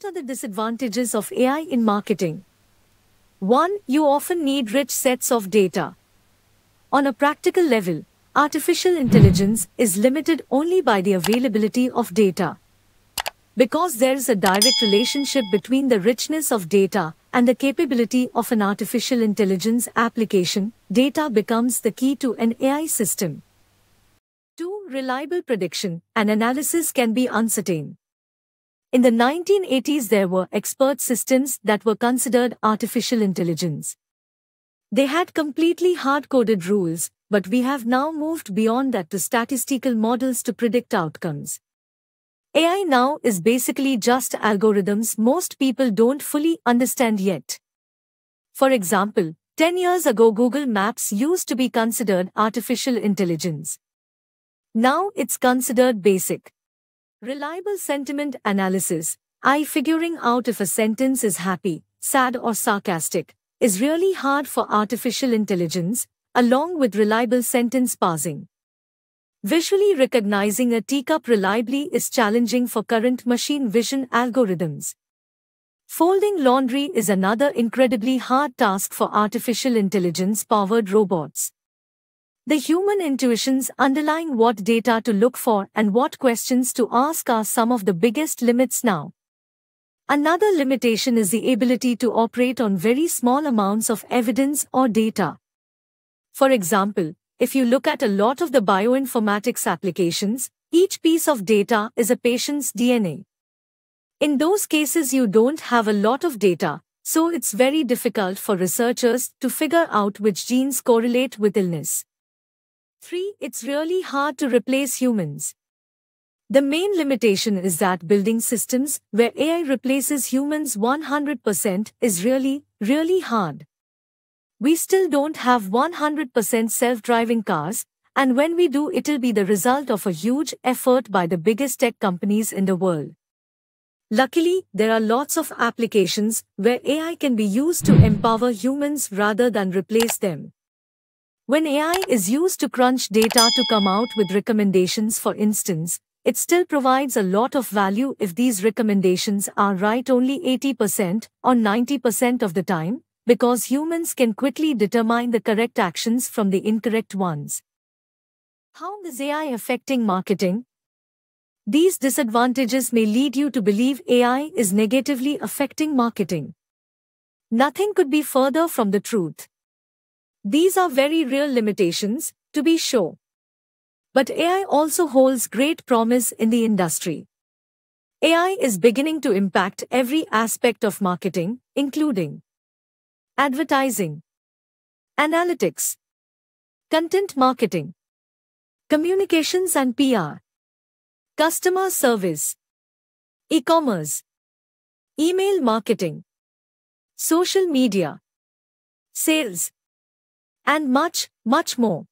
What are the disadvantages of AI in marketing? 1. You often need rich sets of data. On a practical level, artificial intelligence is limited only by the availability of data. Because there is a direct relationship between the richness of data and the capability of an artificial intelligence application, data becomes the key to an AI system. 2. Reliable prediction and analysis can be uncertain. In the 1980s there were expert systems that were considered artificial intelligence. They had completely hard-coded rules, but we have now moved beyond that to statistical models to predict outcomes. AI now is basically just algorithms most people don't fully understand yet. For example, 10 years ago Google Maps used to be considered artificial intelligence. Now it's considered basic. Reliable sentiment analysis, I figuring out if a sentence is happy, sad or sarcastic, is really hard for artificial intelligence, along with reliable sentence parsing. Visually recognizing a teacup reliably is challenging for current machine vision algorithms. Folding laundry is another incredibly hard task for artificial intelligence-powered robots. The human intuitions underlying what data to look for and what questions to ask are some of the biggest limits now. Another limitation is the ability to operate on very small amounts of evidence or data. For example, if you look at a lot of the bioinformatics applications, each piece of data is a patient's DNA. In those cases you don't have a lot of data, so it's very difficult for researchers to figure out which genes correlate with illness. 3. It's really hard to replace humans. The main limitation is that building systems where AI replaces humans 100% is really, really hard. We still don't have 100% self-driving cars, and when we do it'll be the result of a huge effort by the biggest tech companies in the world. Luckily, there are lots of applications where AI can be used to empower humans rather than replace them. When AI is used to crunch data to come out with recommendations for instance, it still provides a lot of value if these recommendations are right only 80% or 90% of the time, because humans can quickly determine the correct actions from the incorrect ones. How is AI affecting marketing? These disadvantages may lead you to believe AI is negatively affecting marketing. Nothing could be further from the truth. These are very real limitations, to be sure. But AI also holds great promise in the industry. AI is beginning to impact every aspect of marketing, including advertising, analytics, content marketing, communications and PR, customer service, e-commerce, email marketing, social media, sales, and much, much more.